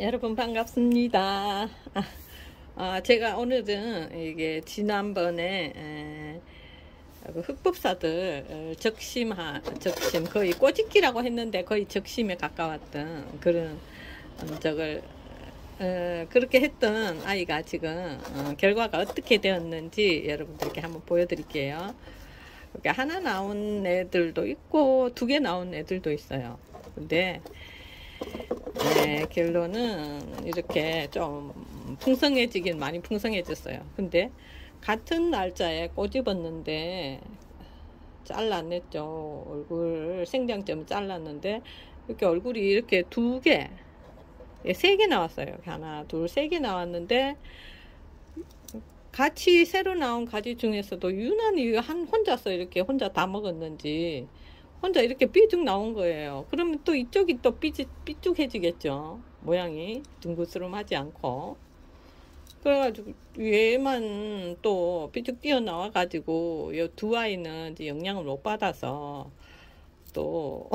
여러분 반갑습니다. 아, 아, 제가 오늘은 이게 지난번에 에, 그 흑법사들 어, 적심하 적심 거의 꼬집기라고 했는데 거의 적심에 가까웠던 그런 적을 어, 그렇게 했던 아이가 지금 어, 결과가 어떻게 되었는지 여러분들께 한번 보여드릴게요. 이렇게 하나 나온 애들도 있고 두 개 나온 애들도 있어요. 근데 네, 결론은 이렇게 좀 풍성해지긴 많이 풍성해졌어요. 근데 같은 날짜에 꼬집었는데 잘라냈죠. 얼굴 생장점 잘랐는데 이렇게 얼굴이 이렇게 두 개, 예, 세개 나왔어요. 하나, 둘, 세 개 나왔는데 같이 새로 나온 가지 중에서도 유난히 한 혼자서 이렇게 혼자 다 먹었는지 혼자 이렇게 삐죽 나온 거예요. 그러면 또 이쪽이 또 삐죽, 삐죽해지겠죠. 모양이 둥그스름하지 않고. 그래가지고 얘만 또 삐죽 뛰어나와가지고 이 두 아이는 이제 영양을 못 받아서 또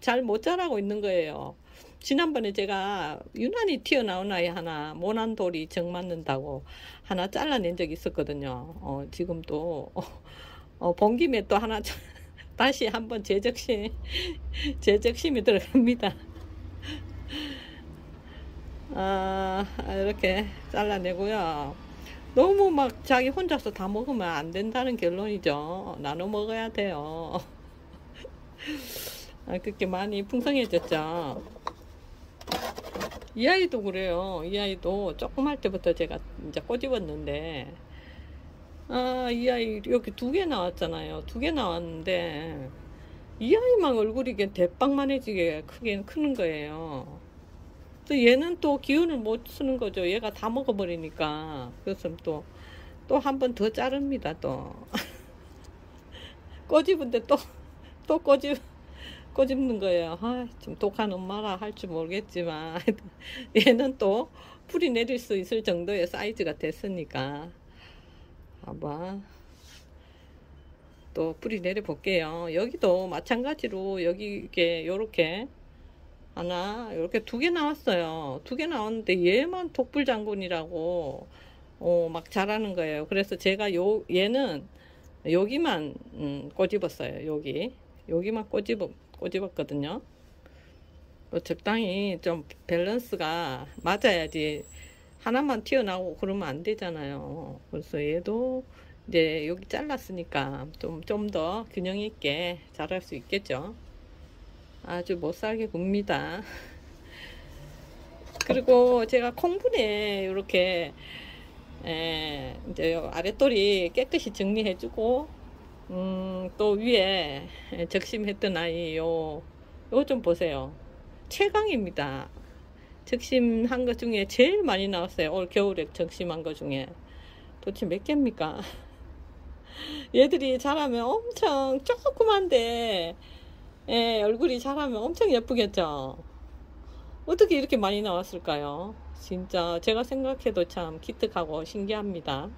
잘 못 자라고 있는 거예요. 지난번에 제가 유난히 튀어나온 아이 하나 모난 돌이 정 맞는다고 하나 잘라낸 적이 있었거든요. 어, 지금 또 어, 본 김에 또 하나 다시 한번 제적심 제적심이 들어갑니다. 아 이렇게 잘라내고요. 너무 막 자기 혼자서 다 먹으면 안 된다는 결론이죠. 나눠 먹어야 돼요. 아, 그렇게 많이 풍성해졌죠. 이 아이도 그래요. 이 아이도 조금 할 때부터 제가 이제 꼬집었는데 아, 이 아이 여기 두개 나왔잖아요. 두 개 나왔는데 이 아이만 얼굴이 이게 대빵만해지게 크게 크는 거예요. 또 얘는 또 기운을 못 쓰는 거죠. 얘가 다 먹어버리니까. 그래서 또 또 한 번 더 자릅니다. 또 꼬집은데 또 또 꼬집 꼬집는 거예요. 아, 좀 독한 엄마라 할줄 모르겠지만 얘는 또 풀이 내릴 수 있을 정도의 사이즈가 됐으니까. 봐봐. 또 뿌리 내려 볼게요. 여기도 마찬가지로 여기 이게 요렇게 하나 이렇게 두 개 나왔어요. 두 개 나왔는데 얘만 독불 장군이라고 어, 막 자라는 거예요. 그래서 제가 요 얘는 여기만 음, 꼬집었어요. 여기 여기만 꼬집어 꼬집었거든요. 어, 적당히 좀 밸런스가 맞아야지 하나만 튀어나오고 그러면 안 되잖아요. 그래서 얘도 이제 여기 잘랐으니까 좀 좀 더 균형 있게 자랄 수 있겠죠. 아주 못살게 굽니다. 그리고 제가 콩분에 이렇게 에, 이제 아랫돌이 깨끗이 정리해주고 음, 또 위에 적심했던 아이 요, 요 좀 보세요. 최강입니다. 적심한 것 중에 제일 많이 나왔어요. 올 겨울에 적심한 것 중에. 도대체 몇 개입니까? 얘들이 자라면 엄청 조그만데 예, 얼굴이 자라면 엄청 예쁘겠죠? 어떻게 이렇게 많이 나왔을까요? 진짜 제가 생각해도 참 기특하고 신기합니다.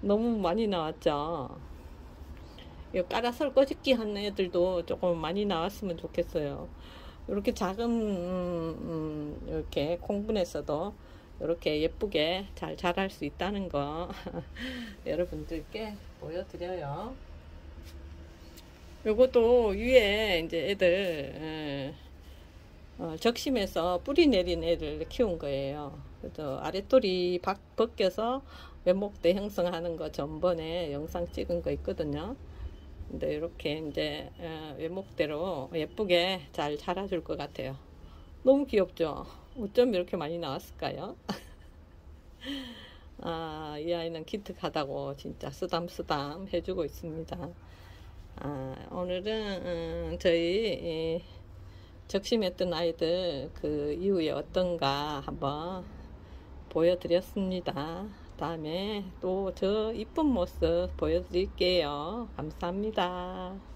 너무 많이 나왔죠? 까라설 꺼집기 하는 애들도 조금 많이 나왔으면 좋겠어요. 이렇게 작은 음, 음, 이렇게 콩분에서도 이렇게 예쁘게 잘 자랄 수 있다는 거 여러분들께 보여드려요. 요것도 위에 이제 애들 어, 적심해서 뿌리 내린 애를 키운 거예요. 그래서 아랫돌이 벗겨서 외목대 형성하는 거 전번에 영상 찍은 거 있거든요. 근데 이렇게 이제 어, 외목대로 예쁘게 잘 자라줄 것 같아요. 너무 귀엽죠? 어쩜 이렇게 많이 나왔을까요? 아, 이 아이는 기특하다고 진짜 쓰담쓰담 해주고 있습니다. 아, 오늘은 음, 저희 적심했던 아이들 그 이후에 어떤가 한번 보여드렸습니다. 다음에 또 저 이쁜 모습 보여드릴게요. 감사합니다.